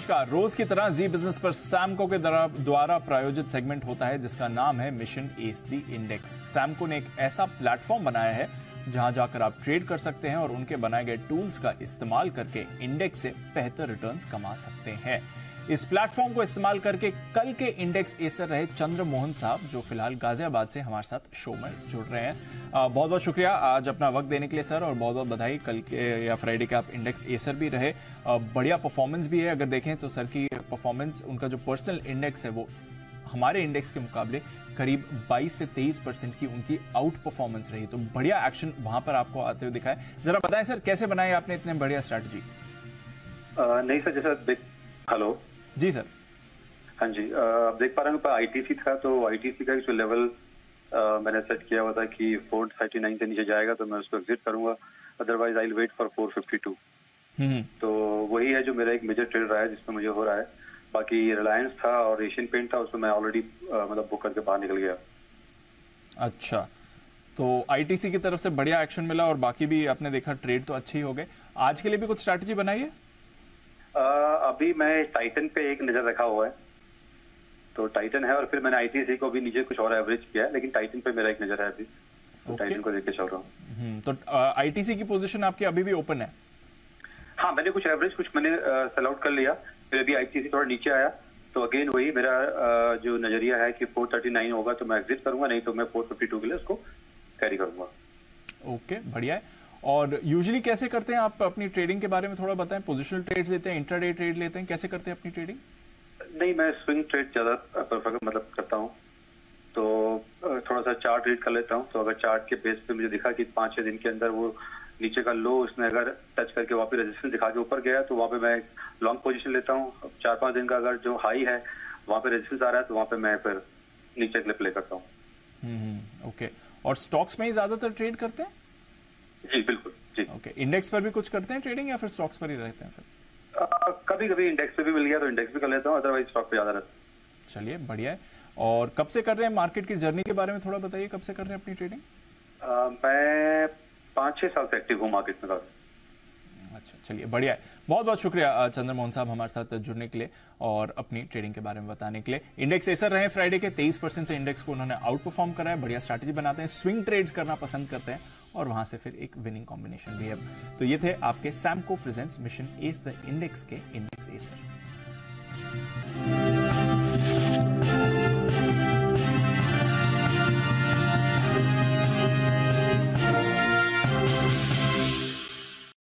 नमस्कार रोज की तरह जी बिज़नेस पर सैमको के द्वारा प्रायोजित सेगमेंट होता है, जिसका नाम है mission S the index. Samco ने एक ऐसा प्लेटफॉर्म बनाया है, जहाँ जाकर आप ट्रेड कर सकते हैं और उनके बनाए गए टूल्स का इस्तेमाल करके इंडेक्स से बेहतर रिटर्न्स कमा सकते हैं। इस प्लेटफॉर्म को इस्तेमाल करके कल के इंडेक्स एसर रहे चंद्र मोहन साहब, जो फ़िलहाल गाजियाबाद से हमारे साथ शो में जुड़ रहे हैं। बहुत बहुत शुक्रिया आज अपना वक्त देने के लिए, सर, और बहुत बहुत बधाई। कल के या फ्राइडे के आप इंडेक्स एसर भी रहे। बढ़िया परफॉर्मेंस भी है, अगर देखें तो सर की परफॉर्मेंस उनका जो पर्सनल इंडेक्स है वो हमारे इंडेक्स के मुकाबले करीब 22 से 23 परसेंट की उनकी आउट परफॉर्मेंस रही। तो बढ़िया एक्शन वहाँ पर आपको आते हुए दिखाए जरा बताएँ, सर, कैसे बनाए आपने इतने बढ़िया स्ट्रैटेजी नहीं, सर, जैसा हेलो जी सर। हाँ जी आप देख पा रहे हैं आईटीसी था तो आईटीसी का जो लेवल मैंने सेट किया हुआ था कि फोर थर्टी नाइन से नीचे जाएगा तो मैं उसको एग्जिट करूँगा। Otherwise I wait for four fifty two तो वही है जो मेरा एक मेजर ट्रेड रहा है जिसमें मुझे हो रहा है। बाकी रिलायंस था और एशियन पेंट था उसमें मैं ऑलरेडी मतलब बुक करके बाहर निकल गया। अच्छा। तो आईटीसी की तरफ़ से बढ़िया एक्शन मिला और बाकी भी आपने देखा ट्रेड तो अच्छे ही हो गए। आज के लिए भी कुछ स्ट्रैटेजी बनाई है अभी मैं टाइटन पे एक नज़र रखा हुआ है। तो टाइटन है और फिर मैंने आईटीसी को भी नीचे कुछ और एवरेज किया है लेकिन टाइटन पे मेरा एक नज़र है अभी। तो टाइटन को लेके चल रहा हूँ। हम्म, तो आईटीसी की पोजीशन आपकी अभी भी ओपन है? हाँ मैंने कुछ एवरेज कुछ मैंने सेल आउट कर लिया। फिर अभी आईटीसी थोड़ा नीचे आया। तो अगेन वही मेरा जो नज़रिया है कि 439 होगा तो मैं एग्जिट करूँगा नहीं तो मैं 452 के लिए उसको कैरी करूँगा। ओके बढ़िया है। और यूजुअली कैसे करते हैं आप अपनी ट्रेडिंग के बारे में थोड़ा बताएँ? पोजिशनल ट्रेड लेते हैं इंट्राडे ट्रेड लेते हैं कैसे करते हैं अपनी ट्रेडिंग नहीं मैं स्विंग ट्रेड ज़्यादा मतलब करता हूँ। तो थोड़ा सा चार्ट रीड कर लेता हूँ। तो अगर चार्ट के बेस पे मुझे दिखा कि पाँच छह दिन के अंदर वो नीचे का लो उसने अगर टच करके वहाँ पे रेजिस्टेंस दिखा के ऊपर गया तो वहाँ पे मैं लॉन्ग पोजीशन लेता हूँ। चार पाँच दिन का अगर जो हाई है वहाँ पे रेजिस्टेंस आ रहा है तो वहाँ पे मैं फिर नीचे के लिए प्ले करता हूँ। ओके हम्म, हम्म, और स्टॉक्स में ही ज़्यादातर ट्रेड करते हैं? ओके इंडेक्स पर भी कुछ करते हैं ट्रेडिंग या फिर स्टॉक्स पर ही रहते हैं फिर? कभी कभी इंडेक्स पे भी मिल गया तो इंडेक्स भी कर लेता हूँ अदरवाइज़ स्टॉक पे ज़्यादा रहता चलिए बढ़िया है। और कब से कर रहे हैं मार्केट की जर्नी के बारे में थोड़ा बताइए कब से कर रहे हैं अपनी ट्रेडिंग मैं पाँच छह साल से एक्टिव हूँ मार्केट में अच्छा चलिए बढ़िया है। बहुत बहुत शुक्रिया चंद्रमोहन साहब हमारे साथ जुड़ने के लिए और अपनी ट्रेडिंग के बारे में बताने के लिए। इंडेक्स ऐसा रहे फ्राइडे के 23 परसेंट से इंडेक्स को उन्होंने आउट परफॉर्म करा है बढ़िया स्ट्रैटेजी बनाते हैं। स्विंग ट्रेड्स करना पसंद करते हैं। और वहाँ से फिर एक विनिंग कॉम्बिनेशन भी है। तो ये थे आपके Samco presents mission S the index के इंडेक्स एसर